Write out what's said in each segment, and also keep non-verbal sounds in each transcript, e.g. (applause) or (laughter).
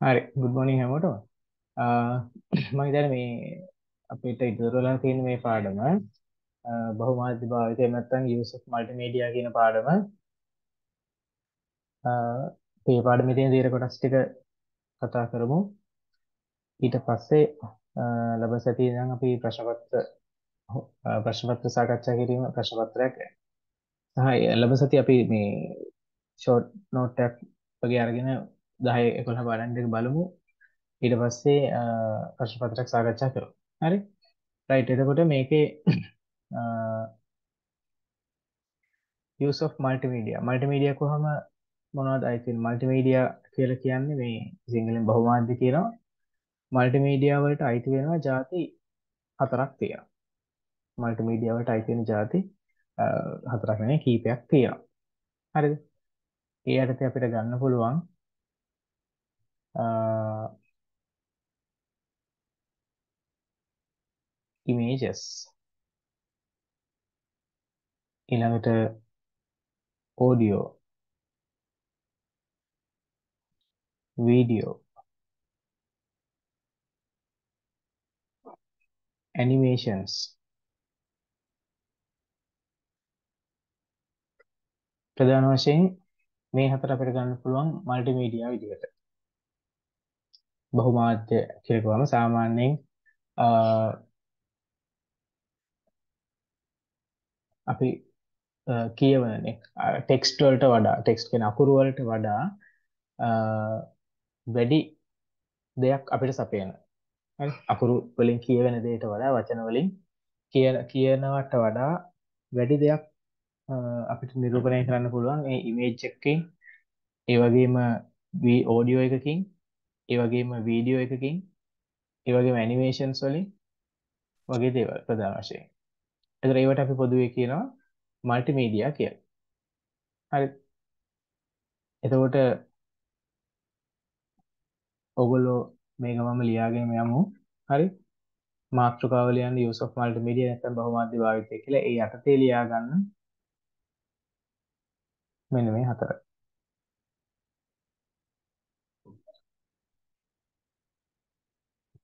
හරි good morning හැමෝටම. මම හිතන්නේ මේ අපිට ඉදිරි වෙලා තියෙන මේ පාඩම බහුමාධ්‍ය භාවිතය නැත්නම් use of multimedia කියන පාඩම මේ පාඩමේ තියෙන දීර කොටස් ටික කතා කරමු. ඊට පස්සේ ලබස ඇති ඉඳන් අපි ප්‍රශ්න පත්‍ර ප්‍රශ්න පත්‍ර සාකච්ඡා කිරීම ප්‍රශ්න පත්‍රයක් සහ ලබසති අපි මේ ෂෝට් නෝට් එකක් වගේ අරගෙන 10 11 පාඩම් දෙක බලමු. ඊට පස්සේ ප්‍රශ්න පත්‍රයක් සාකච්ඡා කරමු. හරි? රයිට් එතකොට මේකේ use of multimedia. multimedia කොහම මොනවද අයිති වෙන්නේ multimedia කියලා කියන්නේ මේ සිංහලෙන් බහුමාධ්‍ය කියනවා. multimedia වලට අයිති වෙනවා ಜಾති හතරක් තියෙනවා. multimedia වලට අයිති වෙන ಜಾති හතරක් නෙවෙයි කීපයක් තියෙනවා. හරිද? ඒ යටතේ අපිට ගන්න පුළුවන් Э, images. ඊළඟට audio? Video. Animations. ප්‍රධාන වශයෙන් මේ හතර අපිට ගන්න පුළුවන් මල්ටිමීඩියා විදිහට. බහුමාධ්‍ය කියලා කිව්වම සාමාන්‍යයෙන් අපි කියවනනේ. ටෙක්ස්ට් වලට වඩා ටෙක්ස්ට් කියන අකුරු වලට වඩා වැඩි දෙයක් අපිට සපයන හරි? අකුරු වලින් කියවෙන දෙයට වඩා වචන වලින් කියන කියනවට වඩා වැඩි දෙයක් අපිට නිරූපණය කරන්න පුළුවන්. මේ ඉමේජ් එකකින් ඒ වගේම ඕඩියෝ එකකින් ඒ වගේම වීඩියෝ එකකින් ඒ වගේම ඇනිමේෂන්ස් වලින් වගේ දේවල් ප්‍රධාන වශයෙන්. එතකොට ඒවට අපි පොදුවේ කියනවා මල්ටිමීඩියා කියලා. හරි. එතකොට ඔගොල්ලෝ මේක මම ලියාගෙන යමු. හරි. මාතෘකාව ලියන්න use of multimedia නැත්නම් බහුමාධ්‍ය භාවිතය කියලා ඒ යටතේ ලියා ගන්න මෙන්න මේ හතර.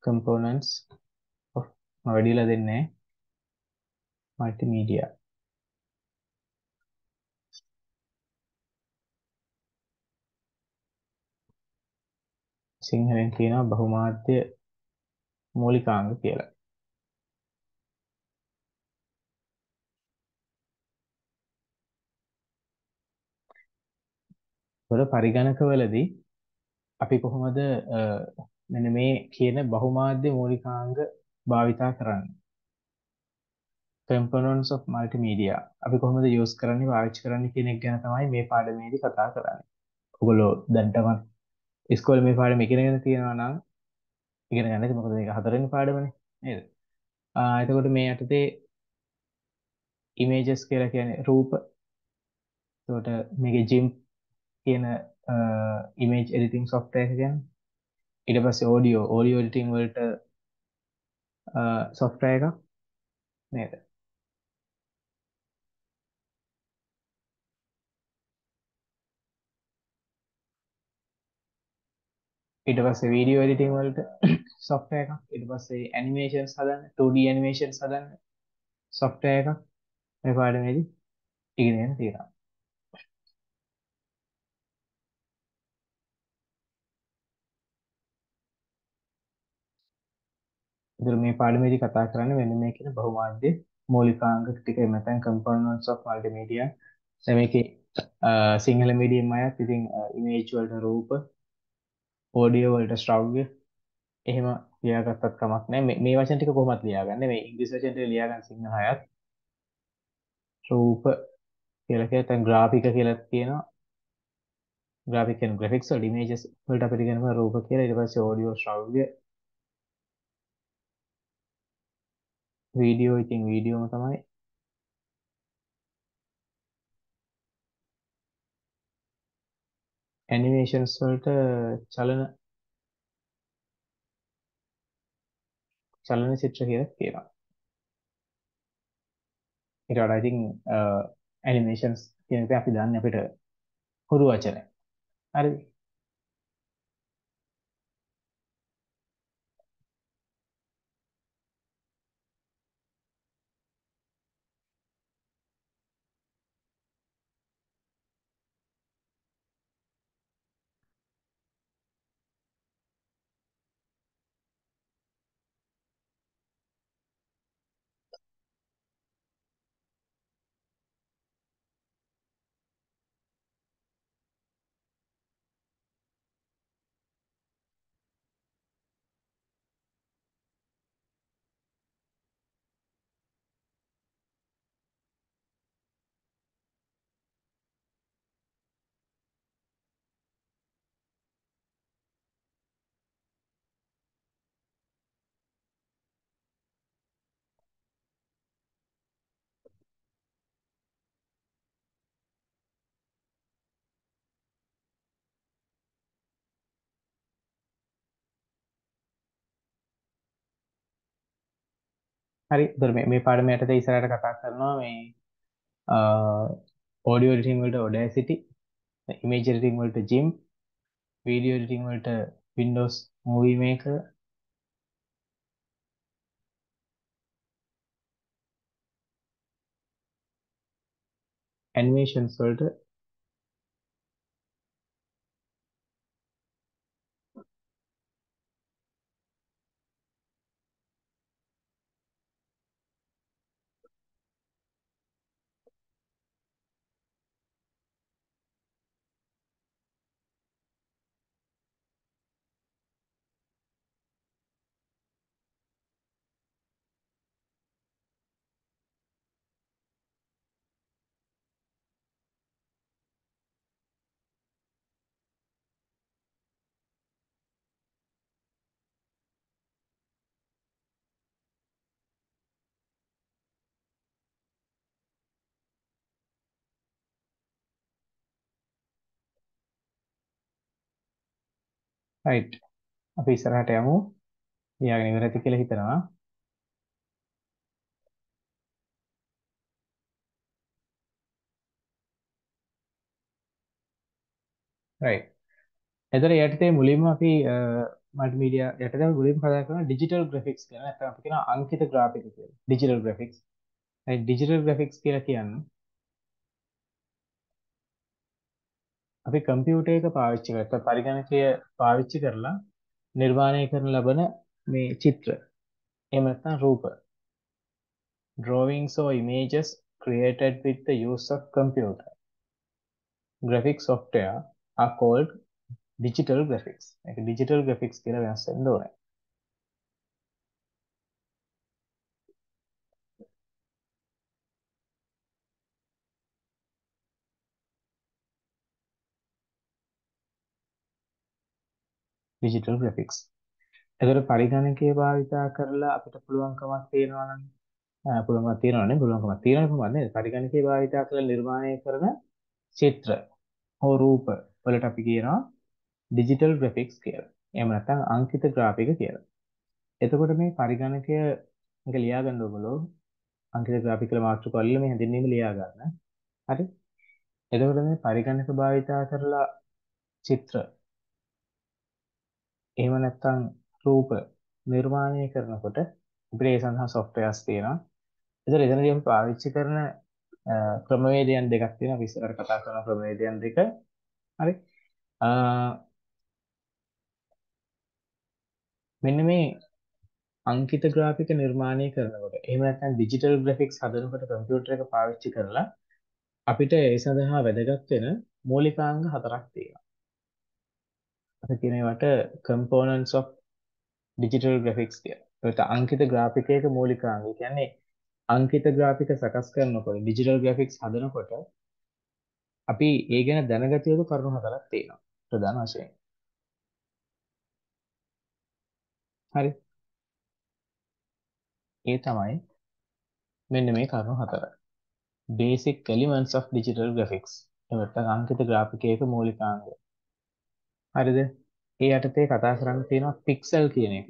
Components of වැඩිලා දෙන්නේ multimedia සිංහලෙන් කියනවා බහුමාධ්‍ය මූලිකාංග කියලා. පොර පරිගණකවලදී අපි කොහොමද මෙන්න මේ කියන බහුමාධ්‍ය මූලිකාංග භාවිතා කරන්නේ? components of multimedia අපි කොහොමද use කරන්නේ පාවිච්චි කරන්නේ කියන එක ගැන තමයි මේ පාඩමේදී කතා කරන්නේ. ඔයගොල්ලෝ දැන්ටමත් ඉස්කෝලේ මේ පාඩම ඉගෙනගෙන තියෙනවා නම් ඉගෙන ගන්න ඉතින් මොකද මේක හතරවෙනි පාඩමනේ නේද? ආ එතකොට මේ යටතේ images කියලා කියන්නේ රූප. එතකොට මේකේ GIMP කියන image editing software එක කියන්නේ. ඊට පස්සේ audio audio editing වලට software එකක් නේද? ඊට පස්සේ වීඩියෝ එඩිටිං වලට (coughs) software එකක්. ඊට පස්සේ animations හදන්න 2D animations හදන්න software එකක්. මේ පාඩමේදී ඉගෙනගෙන තියෙනවා. ඉතින් මේ පාඩමේදී කතා කරන්නේ මෙන්න මේ කියන බහුමාධ්‍ය මූලිකාංග ටික එහෙම නැත්නම් components of multimedia. දැන් මේකේ සිංහල මීඩියම් අයත් ඉතින් ඉමේජ් වලට රූප ඕඩියෝ වලට ශ්‍රව්‍ය එහෙම ලියාගත්තත් කමක් නැහැ. මේ වචන ටික කොහොමද ලියාගන්නේ? මේ ඉංග්‍රීසි වචන ටික ලියාගන්න සිංහල අයත් රූප කියලා කියන තැන් ග්‍රාෆික කියලා තියෙනවා ග්‍රාෆික් කියන ග්‍රැෆික්ස් වල ඉමේජස් වලට අපිට කියනවා රූප කියලා. ඊට පස්සේ ඕඩියෝ ශ්‍රව්‍ය වීඩියෝ ඉතින් වීඩියෝම තමයි ඇනිමේෂන්ස් වලට චලන චලන චිත්‍ර කියලා කියනවා. ඊට වඩා ඉතින් ඇනිමේෂන්ස් කියන එක අපි දන්නේ අපිට හුරු වචන. හරිද? හරි. ඒතර මේ මේ පාඩම යටතේ ඉස්සරහට කතා කරනවා මේ ඔඩියෝ එඩිටින් වලට Audacity ඉමේජ් එඩිටින් වලට GIMP වීඩියෝ එඩිටින් වලට Windows Movie Maker. ඇනිමේෂන්ස් වලට රයිට් අපි ඉස්සරහට යමු. ලියාගෙන ඉවර ඇති කියලා හිතනවා. රයිට් එතකොට යටතේ මුලින්ම අපි මල්ටිමීඩියා යටතේ මුලින්ම කතා කරන ඩිජිටල් ග්‍රැෆික්ස් ගැන නැත්නම් අපි කියන අංකිත ග්‍රාෆික කියලා. Digital graphics. ඒ ඩිජිටල් ග්‍රැෆික්ස් කියලා කියන්නේ අපි කම්පියුටර් එක පාවිච්චි කරලා පරිගණකය පාවිච්චි කරලා නිර්මාණය කරන ලබන මේ චිත්‍ර. එහෙම නැත්නම් රූප. drawings or images created with the use of computer. Graphic software are called digital graphics. ඒක digital graphics කියලා වෙනස් වෙන්න ඕනේ. Digital graphics. එතකොට පරිගණකය භාවිතා කරලා අපිට පුළුවන්කමක් තියෙනවා නම් පුළුවන්කමක් තියෙනවා නේ පුළුවන්කමක් තියෙනවා කොහොමද නේද? පරිගණකය භාවිතා කරලා නිර්මාණය කරන චිත්‍ර හෝ රූප වලට අපි කියනවා digital graphics කියලා. එහෙම නැත්නම් අංකිත ග්‍රාෆික කියලා. එතකොට මේ පරිගණකය එක ලියා ගන්න ඕගොල්ලෝ අංකිත ග්‍රාෆික කියලා මාතෘකාව ලියලා මේ හැඳින්වීම ලියා ගන්න. හරි? එතකොට මේ පරිගණක භාවිතා කරලා චිත්‍ර එහෙම නැත්නම් රූප නිර්මාණය කරනකොට අපිට ඒ සඳහා softwares තියෙනවා. ඒතර එතනදී අපි පාවිච්චි කරන ක්‍රමවේදයන් දෙකක් තියෙනවා. අපි ඉස්සරහට කතා කරන ක්‍රමවේදයන් දෙක. හරි. මෙන්න මේ අංකිත ග්‍රාෆික නිර්මාණය කරනකොට එහෙම නැත්නම් ඩිජිටල් ග්‍රැෆික්ස් හදනකොට කම්පියුටර් එක පාවිච්චි කරලා අපිට ඒ සඳහා වැදගත් වෙන මූලිකාංග හතරක් තියෙනවා. අපි කියන ඒවට components of digital graphics කියලා. ඒකට අංකිත ග්‍රාෆිකයක මූලිකාංග. කියන්නේ අංකිත ග්‍රාෆික සකස් කරනකොට digital graphics හදනකොට අපි ඒ ගැන දැනගත යුතු කරුණු හතරක් තියෙනවා. ප්‍රධාන වශයෙන්. හරි. ඒ තමයි මෙන්න මේ කරුණු හතර. basic elements of digital graphics. එවට අංකිත ග්‍රාෆිකයක මූලිකාංග. හරිද? ඒ යටතේ කතා කරන්න තියෙනවා පික්සල් කියන එක.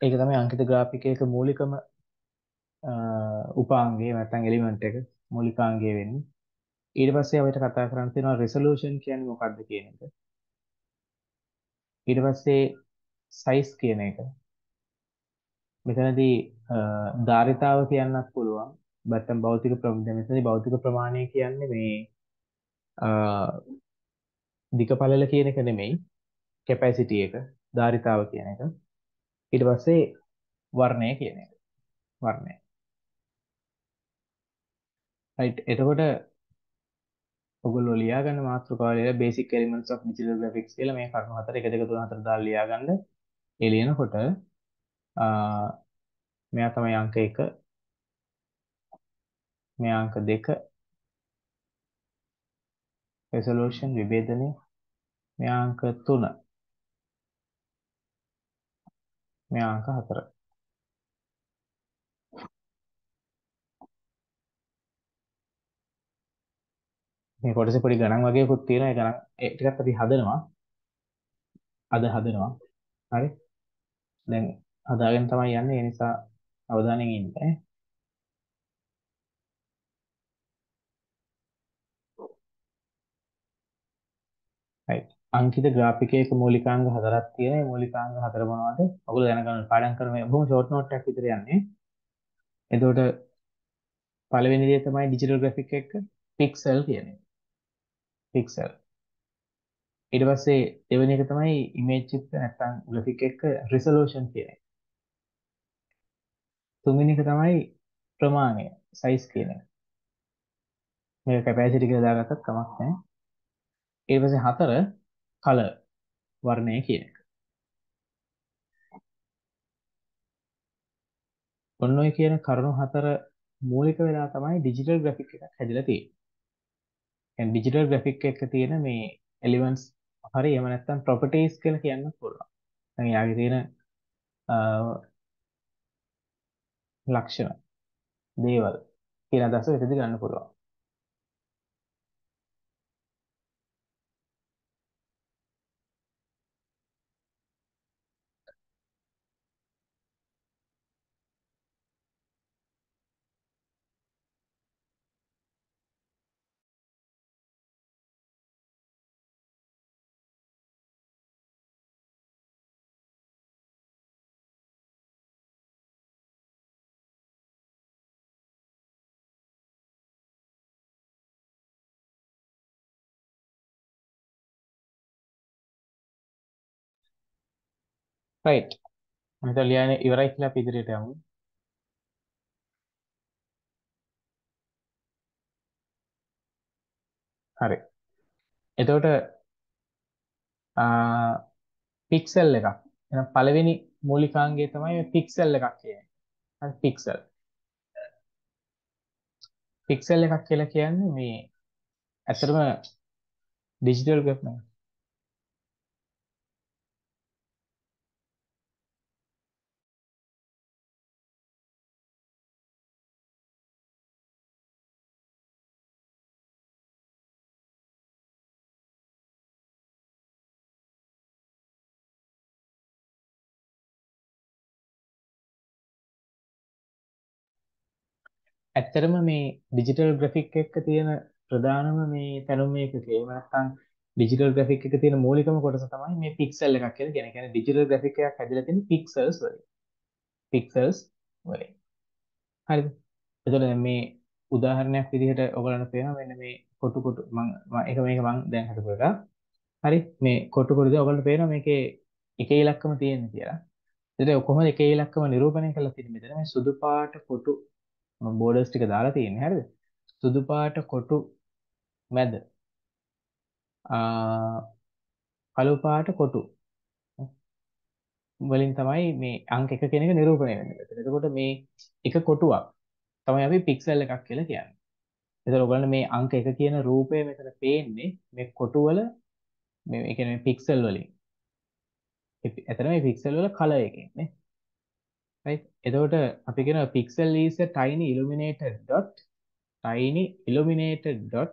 ඒක තමයි අංකිත ග්‍රාෆිකයක මූලිකම උපාංගය නැත්නම් එලිමන්ට් එක මූලිකාංගය වෙන්නේ. ඊට පස්සේ අපිට කතා කරන්න තියෙනවා රෙසලූෂන් කියන්නේ මොකක්ද කියන එක. ඊට පස්සේ සයිස් කියන එක. මෙතනදී ධාරිතාව කියන්නත් පුළුවන්. බට්ටම් භෞතික ප්‍රමාණය මෙතනදී භෞතික ප්‍රමාණය කියන්නේ මේ දිග පළල කියන එක නෙමෙයි. කැපැසිටි එක ධාරිතාව කියන එක. ඊට පස්සේ වර්ණය කියන එක. වර්ණය. රයිට් එතකොට ඔගොල්ලෝ ලියා ගන්න මාතෘකාව ලියලා basic elements of digital graphics කියලා මේ කරුණු හතර 1 2 3 4 දාලා ලියා ගන්න ඒ ලියනකොට මෙයා තමයි අංක 1 මෙයා අංක 2 resolution විභේදනය මෙයා අංක 3 මෙයා අංක 4 මේ කොටසේ පොඩි ගණන් වගේකුත් තියෙනවා. ඒ ගණන් ඒ ටිකත් අපි හදනවා. අද හදනවා. හරි? දැන් හදාගෙන තමයි යන්නේ. ඒ නිසා අවධානයෙන් ඉන්න. Right. අංකිත ග්‍රාෆිකයක මූලිකාංග හතරක් තියෙනවා. මේ මූලිකාංග හතර මොනවද? ඔයගොල්ලෝ දැනගන්න පාඩම් කරන මේ බොහොම ෂෝට් නෝට් එකක් විතර යන්නේ. එතකොට පළවෙනි දේ තමයි ඩිජිටල් ග්‍රැෆික් එක පික්සල් කියන්නේ. පික්සල්. ඊට පස්සේ දෙවෙනි එක තමයි ඉමේජ් එක නැත්නම් ග්‍රැෆික් එක රිසොලූෂන් කියන එක. තුන්වෙනි එක තමයි ප්‍රමාණය සයිස් කියන එක. මේක කැපැසිටි කියලා දාගත්තත් කමක් නැහැ. ඊට පස්සේ හතර කලර් වර්ණය කියන එක. ඔන්න ඔය කියන කරුණු හතර මූලික වෙලා තමයි ඩිජිටල් ග්‍රැෆික් එකක් හැදිලා තියෙන්නේ. يعني ඩිජිටල් ග්‍රැෆික් එකක තියෙන මේ එලිමන්ට්ස් හරි එහෙම නැත්නම් ප්‍රොපර්ටිස් කියලා කියන්න පුළුවන්. දැන් යාගේ තියෙන ලක්ෂණ දේවල් කියන අදහස එතනදි ගන්න පුළුවන්. රයිට්. මම හිතුවා ලියන්නේ ඉවරයි කියලා අපි ඉදිරියට යමු. හරි. එතකොට පික්සල් එකක්. එහෙනම් පළවෙනි මූලිකාංගය තමයි පික්සල් එකක් කියන්නේ. හරි පික්සල්. පික්සල් එකක් කියලා කියන්නේ මේ ඇත්තටම ඩිජිටල් ග්‍රැෆික් ඇත්තටම මේ ඩිජිටල් ග්‍රැෆික් එක තියෙන ප්‍රධානම මේ තැනුම මේකක එහෙම නැත්නම් ඩිජිටල් ග්‍රැෆික් එකේ තියෙන මූලිකම කොටස තමයි මේ පික්සල් එකක් කියලා කියන්නේ. කියන්නේ ඩිජිටල් ග්‍රැෆික් එකක් හැදලා තියෙන පික්සල්ස් වලින්. පික්සල්ස් වලින්. හරිද? එතකොට මේ උදාහරණයක් විදිහට ඔයගලන්ට පේනවා මෙන්න මේ කොටු කොටු මම ඒක මේක මම දැන් හදපු එක. හරි මේ කොටු කොටුද ඔයගලන්ට පේනවා මේකේ එක ඉලක්කම තියෙන කියලා. එතකොට කොහොමද එක ඉලක්කම නිරූපණය කරලා තියෙන්නේ මෙතන මේ සුදු පාට කොටු බෝඩර්ස් ටික දාලා තියෙන්නේ හරිද? සුදු පාට කොටු මැද කළු පාට කොටු වලින් තමයි මේ අංක එක කියන එක නිරූපණය වෙන්නේ. එතකොට මේ එක කොටුවක් තමයි අපි පික්සල් එකක් කියලා කියන්නේ. එතකොට ඔයගොල්ලෝ මේ අංක එක කියන රූපය මෙතන පේන්නේ මේ කොටු වල මේ ඒ කියන්නේ පික්සල් වලින්. එතන මේ පික්සල් වල කලර් එකෙන් නේ. Right එතකොට අපි කියන pixel is a tiny illuminated dot tiny illuminated dot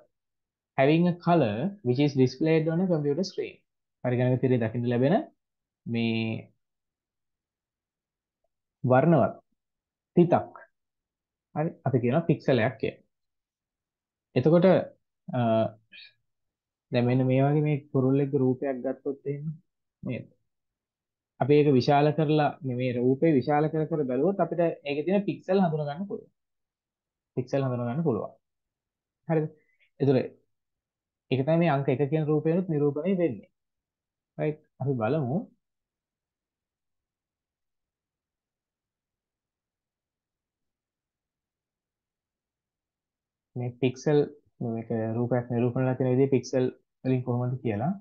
having a color which is displayed on a computer screen පරිගණක තිරේ දකින්න ලැබෙන මේ වර්ණවත් තිතක් හරි අපි කියනවා පික්සලයක් කියලා. එතකොට දැන් මෙන්න මේ වගේ මේ කුරුල්ලෙක්ගේ රූපයක් ගත්තොත් එහෙම නේද? අපි ඒක විශාල කරලා මේ රූපේ විශාල කර කර බැලුවොත් අපිට ඒකේ තියෙන පික්සල් හඳුනා ගන්න පුළුවන්. පික්සල් හඳුනා ගන්න පුළුවන්. හරිද? ඒතර ඒක තමයි මේ අංක 1 කියන රූපේනොත් නිරූපණය වෙන්නේ. right අපි බලමු මේ පික්සල් මේක රූපයක් නිරූපණය කරන විදිහේ පික්සල් වලින් කොහොමද කියලා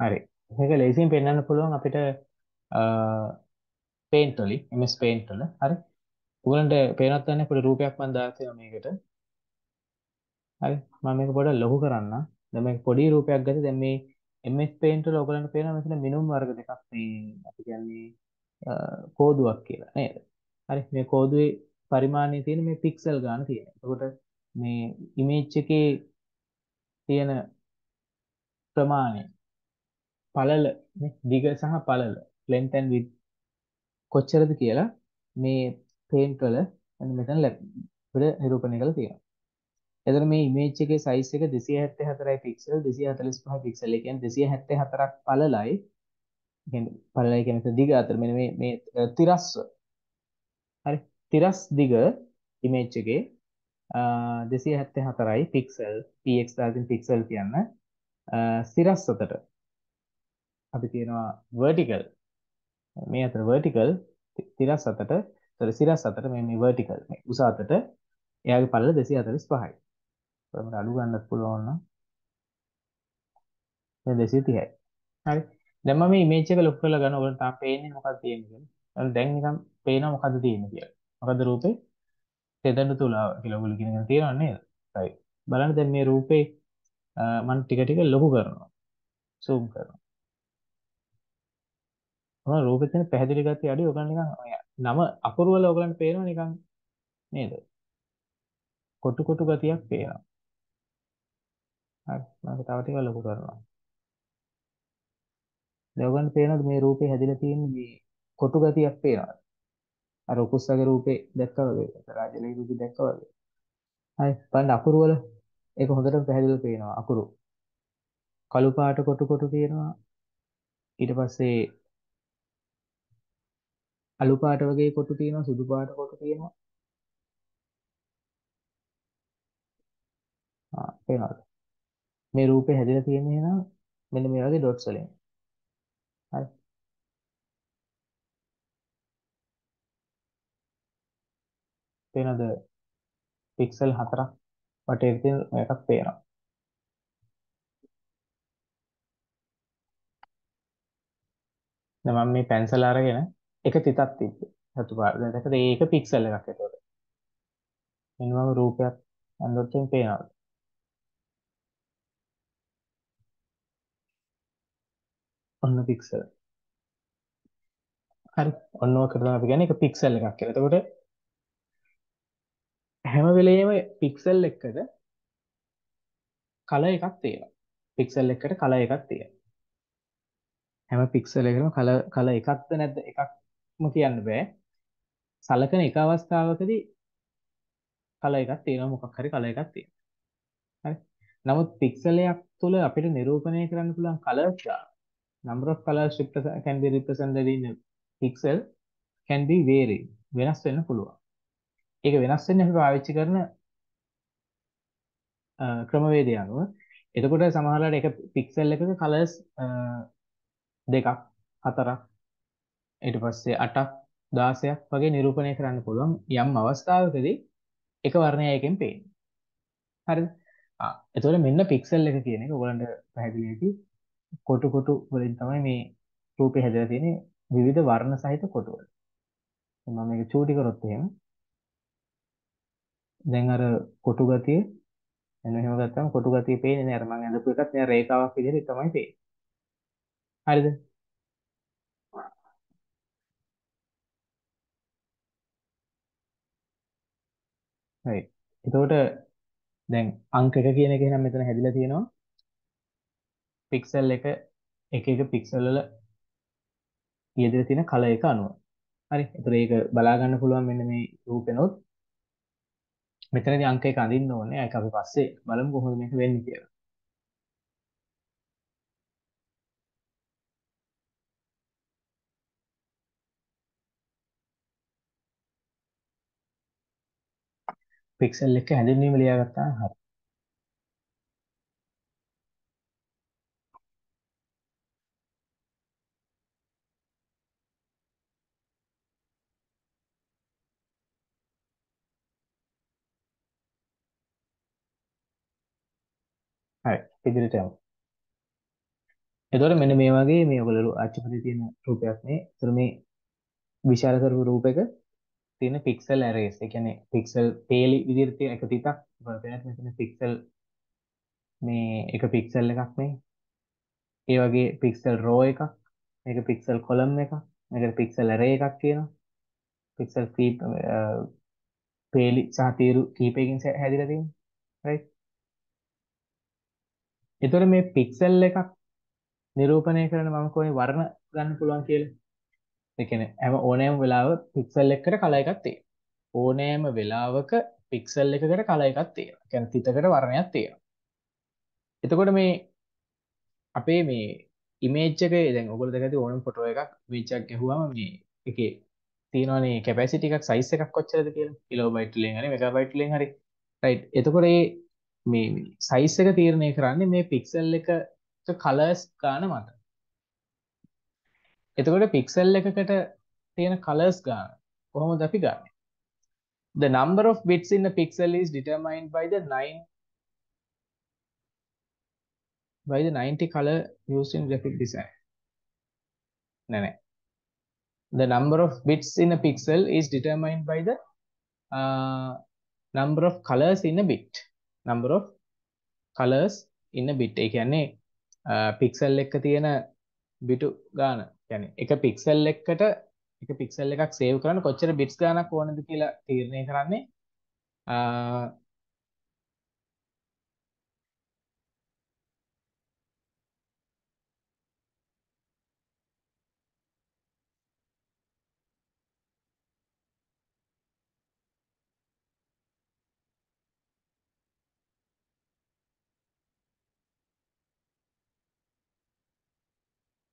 හරි. මේක ලේසියෙන් පෙන්වන්න පුළුවන් අපිට පේන්ට් වලින් MS පේන්ට් වල. හරි. උගලන්ට පේනවත් නැහැ පොඩි රූපයක් මම දාලා තියෙනවා මේකට. හරි. මම මේක පොඩ්ඩක් ලොකු කරන්න. දැන් මේක පොඩි රූපයක් ගත්තේ දැන් මේ MS Paint වල ඔයගලන්ට පේනවා මෙතන මිනුම් වර්ග දෙකක් මේ අපි කියන්නේ කෝදුවක් කියලා නේද? හරි. මේ කෝදුවේ පරිමාණය තියෙන මේ පික්සල් ගාන තියෙනවා. එතකොට මේ ඉමේජ් එකේ තියෙන ප්‍රමාණය පළල දිග සහ පළල length and width කොච්චරද කියලා මේ paint වල මෙතන අපිට නිරූපණය කරලා තියෙනවා. එතන මේ ඉමේජ් එකේ සයිස් එක 274යි පික්සල් 245 පික්සල්. ඒ කියන්නේ 274ක් පළලයි. කියන්නේ පළලයි කියන්නේ දිග අතර මෙන්න මේ මේ තිරස්ව. හරි. තිරස් දිග ඉමේජ් එකේ 274යි පික්සල් px දාකින් පික්සල් කියන්න. සිරස් අතට අපි කියනවා vertical මේ අතර vertical තිරස් අතට තොර සිරස් අතට මේ මේ vertical මේ උස අතට එයාගේ පළල 245යි. අපිට අඩු ගන්නත් පුළුවන් නම් දැන් 230යි. හරි. දැන් මම මේ ඉමේජ් එක ලොක් කරලා ගන්න ඔයගොල්ලන්ට තාම පේන්නේ මොකක්ද තියෙන්නේ කියලා. දැන් නිකන් පේනවා මොකද්ද තියෙන්නේ කියලා. මොකද්ද රූපේ? තෙදඬු තුලාව කියලා ඔයගොල්ලෝ කියන එක තේරෙනව නේද? right. බලන්න දැන් මේ රූපේ මම ටික ටික ලොකු කරනවා. zoom කරනවා. මොන රූපෙත් තියෙන පැහැදිලි ගතිය අඩුයි. ඔයගොල්ලෝ නිකන් නම අකුරු වල ඔයගොල්ලන්ට පේනවා නිකන් නේද? කොටු කොටු ගතියක් පේනවා. හරි මම තව ටිකක් ලොකු කරනවා දැන් ඔයගොල්ලන්ට පේනවද මේ රූපේ හැදිලා තියෙන මේ කොටු ගතියක් පේනවද අර උකුස්සගේ රූපේ දැක්කා වගේ රාජලේ රූපේ දැක්කා වගේ හරි බලන්න අකුරු වල ඒක හොඳටම පැහැදිලිව පේනවා අකුරු කළු පාට කොටු කොටු තියෙනවා ඊට පස්සේ අලු පාට වගේ කොටු තියෙනවා සුදු පාට කොටු තියෙනවා ආ පේනවද මේ රූපේ හැදිලා තියෙන්නේ එහෙනම් මෙන්න මේ වගේ ඩොට්ස් වලින්. හරි. පේනද? පික්සල් 4ක් වටේට තියෙන එකක් පේනවා. දැන් මම මේ පැන්සල් අරගෙන එක තිතක් තිබ්බේ. සතු පාට. දැන් දැකද ඒක පික්සල් එකක් ඒතකොට. මෙන්න මම රූපයක් අන්දොත් පේනවා. ඔන්න පික්සල්. හරි. ඔන්න ඔක තමයි අපි කියන්නේ එක පික්සල් එකක් කියලා. එතකොට හැම වෙලෙම පික්සල් එකකට කලර් එකක් තියෙනවා. පික්සල් එකකට කලර් එකක් තියෙනවා. හැම පික්සල් එකකම කලර් කලර් එකක්ද නැද්ද එකක්ම කියන්න බෑ. සලකන එක අවස්ථාවකදී කලර් එකක් තියෙනවා මොකක් හරි කලර් එකක් තියෙනවා. හරි. නමුත් පික්සලයක් තුළ අපිට නිරූපණය කරන්න පුළුවන් කලර්ස් ගන්න number of colors can be represented in a pixel can be varied වෙනස් වෙන්න පුළුවන්. ඒක වෙනස් වෙන්නේ අපි පාවිච්චි කරන ක්‍රමවේදය අනුව. එතකොට සමහරවිට එක පික්සල් එකක කලර්ස් දෙකක් හතරක් ඊට පස්සේ 8ක් 16ක් වගේ නිරූපණය කරන්න පුළුවන් යම් අවස්ථාවකදී එක වර්ණයකින් පේන්නේ. හරිද? ආ එතකොට මෙන්න පික්සල් එක කියන එක ඔයගලන්ට පැහැදිලි ඇති. කොටු කොටු වලින් තමයි මේ රූපේ හැදලා තියෙන්නේ විවිධ වර්ණ සහිත කොටු වල. මම මේක චූටි කරොත් එහෙම දැන් අර කොටු ගතිය එන්න එහෙම ගත්තම කොටු ගතිය පේන්නේ නෑ අර මම ඇඳපු එකත් නෑ රේඛාවක් විදිහට තමයි පේන්නේ. හරිද? හරි. එතකොට දැන් අංක 1 කියන එක එහෙනම් මෙතන හැදිලා තියෙනවා පික්සල් එක එක එක පික්සල් වල යෙදලා තියෙන කලර් එක අනුව. හරි. ඒතර ඒක බලා ගන්න පුළුවන් මෙන්න මේ රූපෙනොත් මෙතනදී අංක එක අඳින්න ඕනේ. ඒක අපි පස්සේ බලමු කොහොමද මේක වෙන්නේ කියලා. පික්සල් එක හැඳින්වීම ලියාගත්තා හරි. හරි ඉදිරියට යමු. එතකොට මෙන්න මේ වගේ මේ ඔයගොල්ලෝ අච්චුපතේ තියෙන රූපයක් නේ. ඒතර මේ විශාල කරපු රූපයක තියෙන පික්සල් ඇරේස්. ඒ කියන්නේ පික්සල් පේලි විදිහට තියෙන එක තිතක්. බලපෑත් මෙතන පික්සල් මේ එක පික්සල් එකක් නේ. ඒ වගේ පික්සල් රෝ එකක්. මේක පික්සල් කොලම් එකක්. මේකට පික්සල් ඇරේ එකක් තියෙනවා. පික්සල් කීප පේලි සහ තීරු කීපයකින් හැදිලා තියෙනවා. right? එතකොට මේ පික්සල් එකක් නිරූපණය කරන මම කොහේ වර්ණ ගන්න පුළුවන් කියලා. ඒ කියන්නේ හැම ඕනෑම වෙලාවක පික්සල් එකකට කලර් එකක් තියෙනවා. ඕනෑම වෙලාවක පික්සල් එකකට කලර් එකක් තියෙනවා. ඒ කියන්නේ තිතකට වර්ණයක් තියෙනවා. එතකොට මේ අපේ මේ ඉමේජ් එකේ දැන් ඔයගොල්ලෝ දැකලා ඇති ඕනම ෆොටෝ එකක් ඉමේජ් එකක් ගැහුවම මේ එකේ තියෙනවානේ කැපැසිටි එකක් සයිස් එකක් කොච්චරද කියලා. කිලෝබයිට් වලින් හරි මෙගාබයිට් වලින් හරි. රයිට්. එතකොට මේ මේ සයිස් එක තීරණය කරන්නේ මේ පික්සල් එක කලර්ස් ගාන මත. එතකොට පික්සල් එකකට තියෙන කලර්ස් ගාන කොහොමද අපි ගන්නෙ? The number of bits in a pixel is determined by the 9 by the 90 color used in graphic design. නෑ නෑ. The number of bits in a pixel is determined by the uh, number of colors in a bit. Number of colors in a bit. ඒ කියන්නේ uh, pixel එක තියෙන බිටු ගාන කියන්නේ එක pixel එකකට එක පික්සල් එකක් සේව් කරන්න කොච්චර බිට්ස් ගානක් ඕනද කියලා තීරණය කරන්නේ?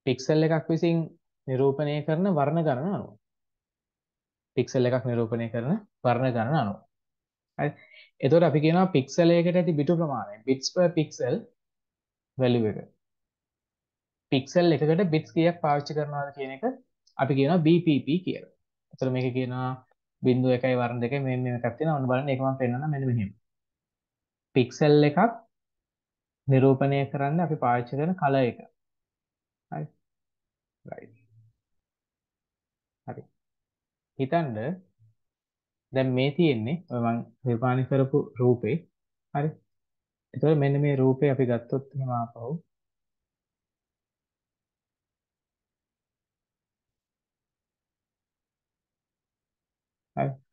පික්සල් එකක් විසින් නිරූපණය කරන වර්ණ ගණන අනුව. පික්සල් එකක් නිරූපණය කරන වර්ණ ගණන අනුව. හරි. එතකොට අපි කියනවා පික්සල් එකකට ඇති බිටු ප්‍රමාණය bits per pixel value එක. පික්සල් එකකට bits කීයක් පාවිච්චි කරනවද කියන එක අපි කියනවා BPP කියලා. එතකොට මේක කියනවා බිංදුව එකයි වර්ණ දෙකයි මේ මේ එකක් තියෙනවා. ඔන්න බලන්න ඒක මම පෙන්නනවා මෙන්න මෙහෙම. පික්සල් එකක් නිරූපණය කරන්න අපි පාවිච්චි කරන කලර් එක. හරි. right. හරි. හිතන්න දැන් මේ තියෙන්නේ ඔය මං නිර්මාණය කරපු රූපේ. හරි. එතකොට මෙන්න මේ රූපේ අපි ගත්තොත් එහෙම ආපහු හරි.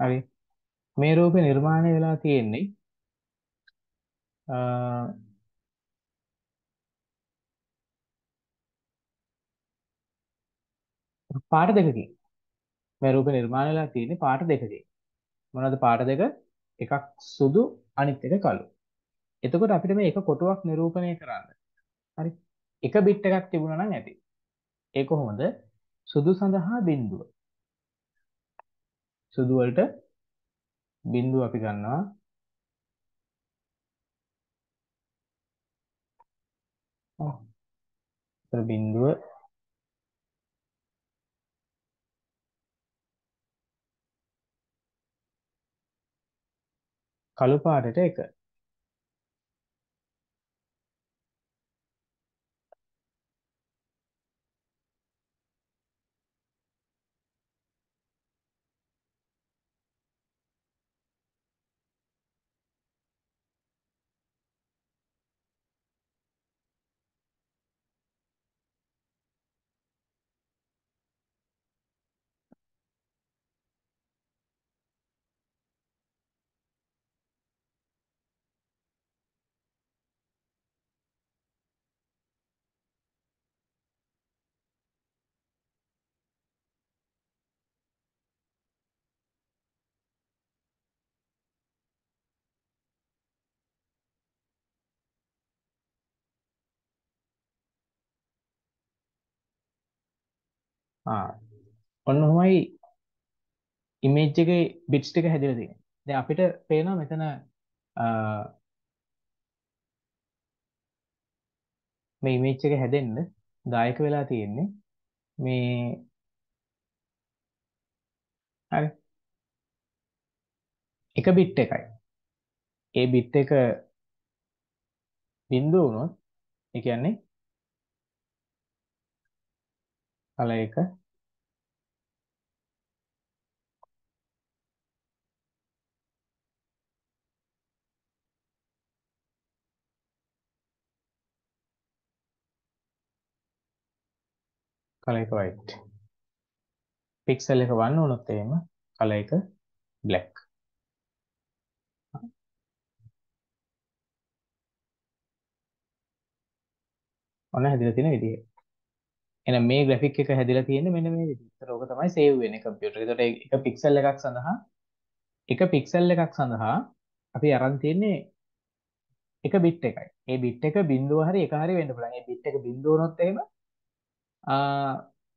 හරි. මේ රූපේ නිර්මාණය වෙලා තියෙන්නේ පාට දෙකකින්. මේ රූපේ නිර්මාණය වෙලා තියෙන්නේ පාට දෙකකින්. මොනවද පාට දෙක? එකක් සුදු අනිත් එක කළු. එතකොට අපිට මේ එක කොටුවක් නිරූපණය කරන්න. හරි. එක බිට් එකක් තිබුණා නම් ඇති. ඒ කොහොමද? සුදු සඳහා බිඳුව. සුදු වලට බිඳුව අපි ගන්නවා. ඔව්. බිඳුව කළු පාටට එක. ආ ඔන්න ඔහොමයි ඉමේජ් එකේ බිට්ස් ටික හැදිලා තියෙන්නේ. දැන් අපිට පේනවා මෙතන මේ ඉමේජ් එක හැදෙන්න දායක වෙලා තියෙන්නේ මේ හරි. එක බිට් එකයි. ඒ බිට් එක බිඳුව වුණොත් ඒ කියන්නේ කල එක කල එක white. පික්සල් එක 1 වුණොත් එහෙම කල එක black. ඔන්න හැදිලා තියෙන විදිහ. එහෙනම් මේ ග්‍රැෆික් එක හැදිලා තියෙන්නේ මෙන්න මේ විදිහට. ඒතර ඕක තමයි සේව් වෙන්නේ කම්පියුටර්. ඒතර එක පික්සල් එකක් සඳහා එක පික්සල් එකක් සඳහා අපි අරන් තියෙන්නේ එක බිට් එකයි. ඒ බිට් එක බිඳුව හරි එක හරි වෙන්න පුළුවන්. ඒ බිට් එක බිඳුව වුණොත් එහෙම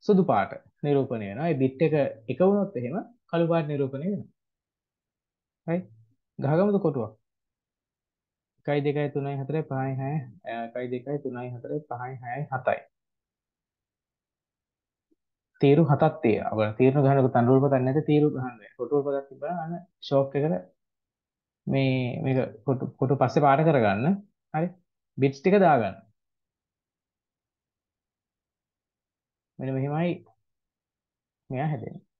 සුදු පාට නිරූපණය වෙනවා. ඒ බිට් එක එක වුණොත් එහෙම කළු පාට නිරූපණය වෙනවා. හරි. ගහගමුද කොටුවක්? 1 2 3 4 5 6 1 2 3 4 5 6 7යි. තීරු හතක් තියෙනවා. අපිට තීරණ ගහනකොට තනරුල් පතක් නැති තීරු ගහන්න බෑ. කොටුල් පතක් තිබ්බම අන්න ෂෝක් එකට මේ මේක කොටු කොටු පස්සේ පාට කරගන්න. හරි. බිට්ස් ටික දාගන්න. මෙන්න මෙහෙමයි මෙයා හැදෙන්නේ.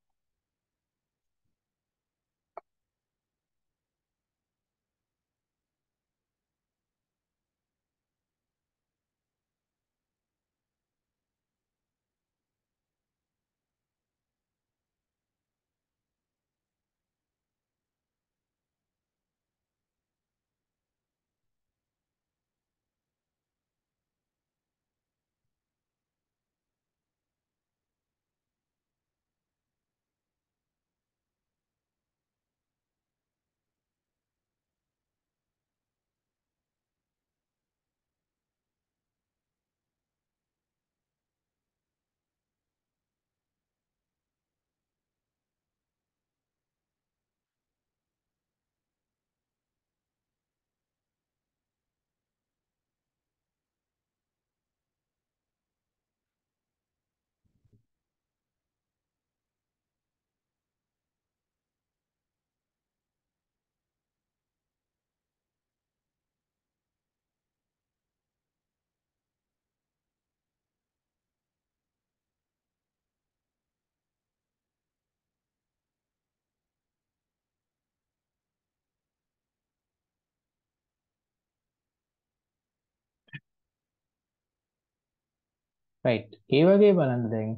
රයිට්. ඒ වගේ බලන්න දැන්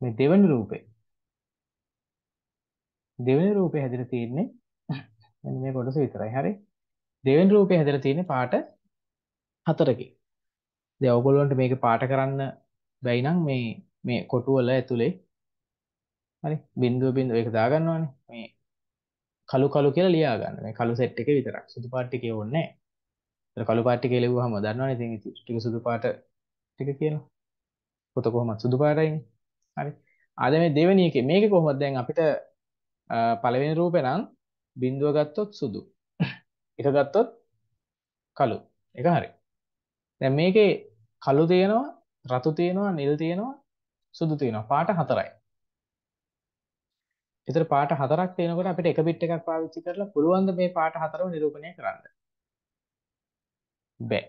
මේ දෙවනි රූපේ දෙවෙනි රූපේ හැදිලා තියෙන්නේ (laughs) මෙන්න මේ කොටස විතරයි. හරි. දෙවෙනි රූපේ හැදිලා තියෙන්නේ පාට හතරකින්. දැන් ඔයගොල්ලන්ට මේක පාට කරන්න බැයි නම් මේ මේ කොටු වල ඇතුලේ හරි බිඳුව බිඳුව ඒක දාගන්නවානේ. මේ කළු කළු කියලා ලියා ගන්න. මේ කළු සෙට් එකේ විතරක්. සුදු පාට ටිකේ ඕනේ නැහැ. ඒතර කළු පාට ටිකේ ලියුවාම දන්නවනේ ඉතින් ටික සුදු පාට ටික කියනවා. පොත කොහොමද සුදු පාටයිනේ. හරි. ආද මේ දෙවෙනි එකේ මේකේ කොහොමද දැන් අපිට පළවෙනි රූපේ නම් බිඳුව ගත්තොත් සුදු. එක ගත්තොත් කළු. එක හරි. දැන් මේකේ කළු තියෙනවා, රතු තියෙනවා, නිල් තියෙනවා, සුදු තියෙනවා. පාට හතරයි. ඒතර පාට හතරක් තියෙනකොට අපිට එක බිට් එකක් පාවිච්චි කරලා පුළුවන් ද මේ පාට හතරම නිරූපණය කරන්න? බැ.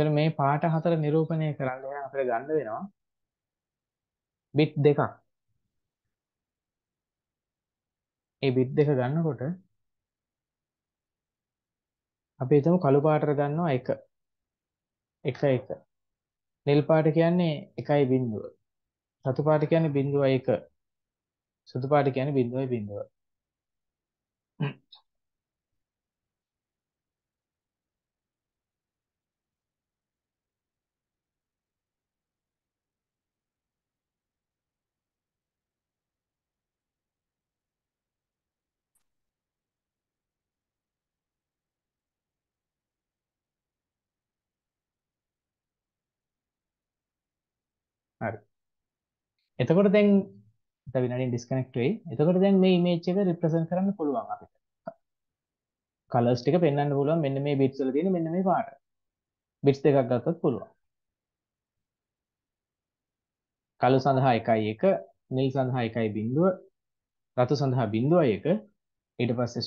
එතන මේ පාට හතර නිරූපණය කරන්න එහෙනම් අපිට ගන්න වෙනවා බිට් දෙකක්. ඒ බිට් දෙක ගන්නකොට අපි හිතමු කළු පාටට ගන්නවා 1. 1 1. නිල් පාට කියන්නේ 1.0. රතු පාට කියන්නේ 0.1. සුදු පාට කියන්නේ 0.0. හරි. එතකොට දැන් දැන් විනාඩියෙන් ඩිස්කනෙක්ට් වෙයි. එතකොට දැන් මේ ඉමේජ් එක රිප්‍රසන්ට් කරන්න පුළුවන් අපිට. කලර්ස් ටික පෙන්වන්න පුළුවන් මෙන්න මේ බිට්ස් වල තියෙන මෙන්න මේ පාට. බිට්ස් දෙකක් ගත්තත් පුළුවන්. කළු සඳහා 1.1 නිල් සඳහා 1.0 රතු සඳහා 0.1 ඊට පස්සේ